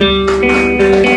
Música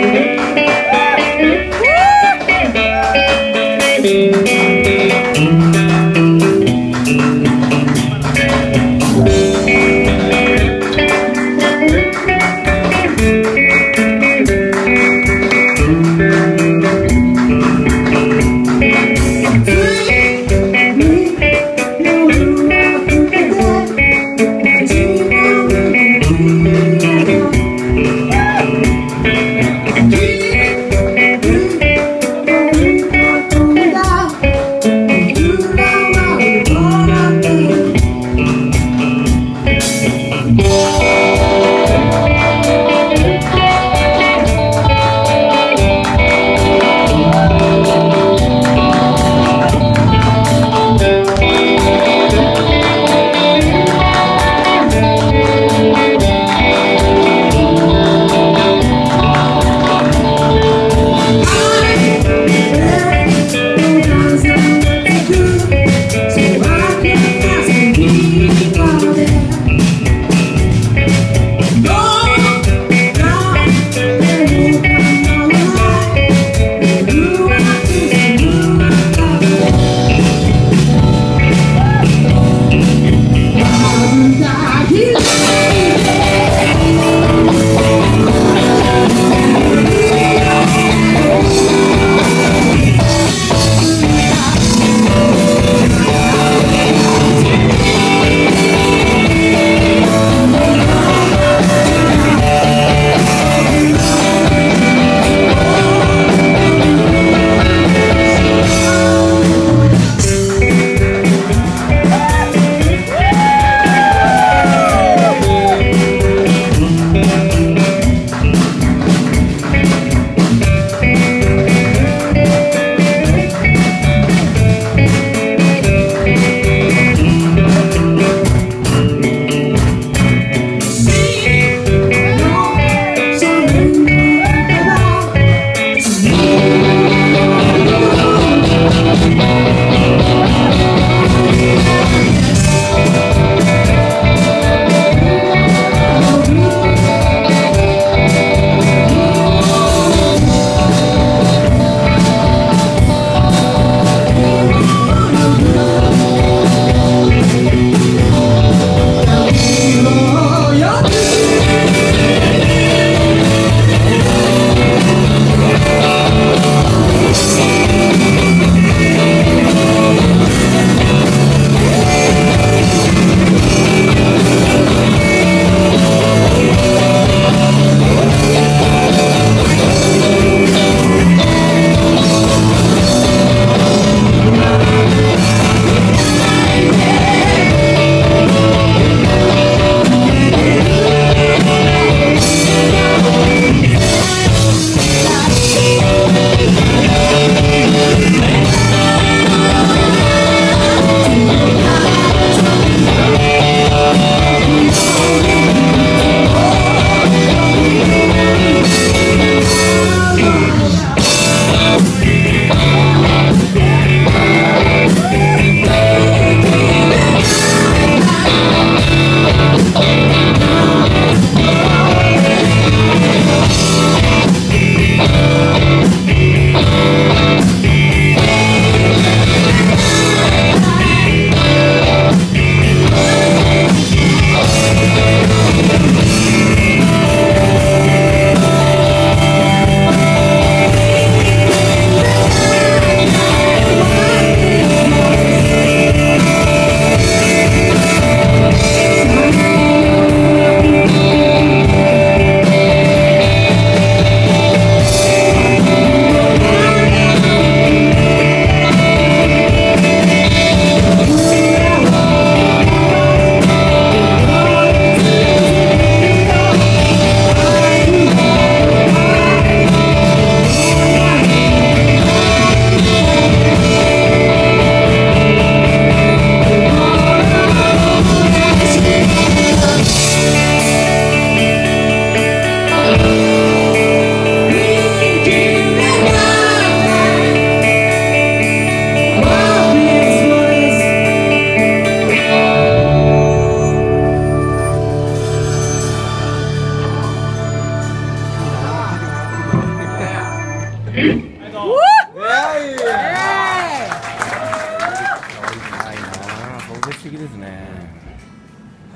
的ですね。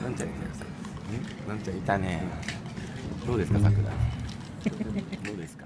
なんちゃんいたなんちゃん？いいたね。どうですか、桜？どうですか？